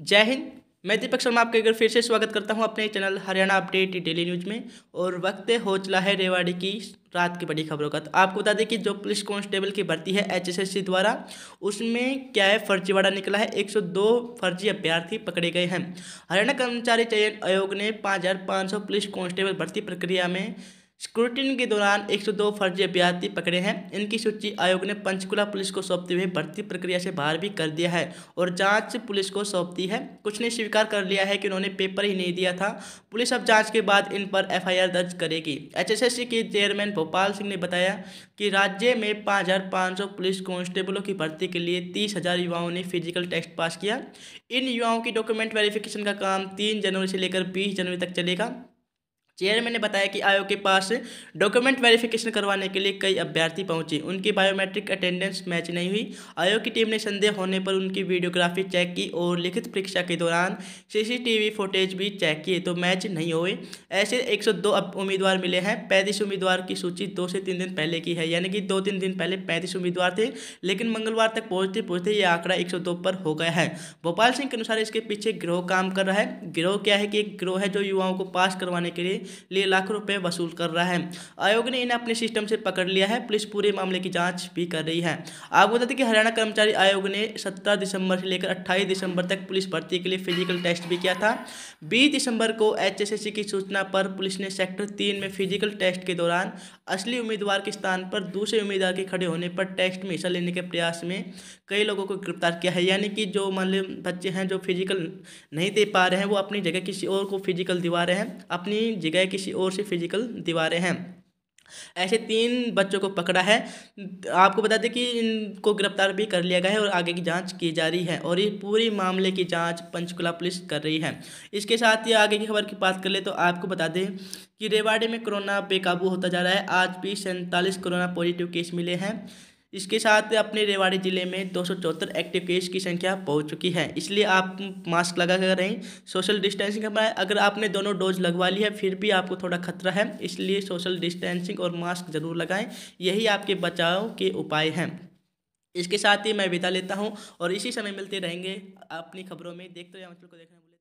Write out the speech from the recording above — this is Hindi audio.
जय हिंद, मैं दीपक शर्मा आपका एक बार फिर से स्वागत करता हूँ अपने channel Haryana update daily news में। और वक्त हो चला है रेवाड़ी की रात की बड़ी खबरों का। तो आपको बता दें कि जो पुलिस कांस्टेबल की भर्ती है एचएसएससी द्वारा, उसमें क्या है फर्जीवाड़ा निकला है 102 फर्जी अभ्यर्थी पकड़े गए हैं। हरियाणा कर्मचारी चयन आयोग ने पाँच हज़ार पाँच सौ पुलिस कांस्टेबल भर्ती प्रक्रिया में स्क्रूटिन के दौरान 102 फर्जी अभ्यर्थी पकड़े हैं। इनकी सूची आयोग ने पंचकुला पुलिस को सौंपते हुए भर्ती प्रक्रिया से बाहर भी कर दिया है और जाँच पुलिस को सौंपती है। कुछ ने स्वीकार कर लिया है कि उन्होंने पेपर ही नहीं दिया था। पुलिस अब जाँच के बाद इन पर एफआईआर दर्ज करेगी। एचएसएससी के चेयरमैन भोपाल सिंह ने बताया कि राज्य में पाँच हज़ार पाँच सौ पुलिस कांस्टेबलों की भर्ती के लिए तीस हज़ार युवाओं ने फ़िज़िकल टेस्ट पास किया। इन युवाओं की डॉक्यूमेंट वेरिफिकेशन का काम तीन जनवरी से लेकर बीस जनवरी तक चलेगा। चेयरमैन ने बताया कि आयोग के पास डॉक्यूमेंट वेरिफिकेशन करवाने के लिए कई अभ्यर्थी पहुँचे। उनकी बायोमेट्रिक अटेंडेंस मैच नहीं हुई। आयोग की टीम ने संदेह होने पर उनकी वीडियोग्राफी चेक की और लिखित परीक्षा के दौरान सीसीटीवी फुटेज भी चेक किए तो मैच नहीं हुए। ऐसे 102 उम्मीदवार मिले हैं। पैंतीस उम्मीदवार की सूची दो से तीन दिन पहले की है, यानी कि दो तीन दिन पहले पैंतीस उम्मीदवार थे, लेकिन मंगलवार तक पहुँचते पहुँचते ये आंकड़ा एक सौ दो पर हो गया है। भोपाल सिंह के अनुसार इसके पीछे गिरोह काम कर रहा है। गिरोह क्या है कि एक गिरोह है जो युवाओं को पास करवाने के लिए लिए लाखों रुपए वसूल कर रहा है। आयोग ने इन्हें अपने सिस्टम से पकड़ लिया है। पुलिस पूरे मामले की जाँच भी कर रही है। आपको बता दें कि हरियाणा कर्मचारी आयोग ने सत्रह दिसंबर से लेकर अट्ठाईस दिसंबर तक पुलिस भर्ती के लिए फ़िज़िकल टेस्ट भी किया था। बीस दिसंबर को एच की सूचना पर पुलिस ने सेक्टर तीन में फ़िज़िकल टेस्ट के दौरान असली उम्मीदवार के स्थान पर दूसरे उम्मीदवार के खड़े होने पर टेस्ट में हिस्सा लेने के प्रयास में कई लोगों को गिरफ़्तार किया है। यानी कि जो मान लो बच्चे हैं जो फ़िज़िकल नहीं दे पा रहे हैं, वो अपनी जगह किसी और को फ़िज़िकल दिवा रहे हैं, अपनी जगह किसी और से फ़िज़िकल दिवा रहे हैं। ऐसे तीन बच्चों को पकड़ा है। आपको बता दें कि इनको गिरफ़्तार भी कर लिया गया है और आगे की जाँच की जा रही है और ये पूरी मामले की जाँच पंचकुला पुलिस कर रही है। इसके साथ ही आगे की खबर की बात कर ले तो आपको बता दें कि रेवाड़ी में कोरोना बेकाबू होता जा रहा है। आज भी सैंतालीस कोरोना पॉजिटिव केस मिले हैं। इसके साथ अपने रेवाड़ी ज़िले में दो सौ चौहत्तर एक्टिव केस की संख्या पहुँच चुकी है। इसलिए आप मास्क लगा कर रहें, सोशल डिस्टेंसिंग अपनाएँ। अगर आपने दोनों डोज लगवा ली है, फिर भी आपको थोड़ा खतरा है, इसलिए सोशल डिस्टेंसिंग और मास्क ज़रूर लगाएँ। यही आपके बचाव के उपाय हैं। इसके साथ ही मैं विदा लेता हूँ और इसी समय मिलते रहेंगे। अपनी खबरों में देखते रहे को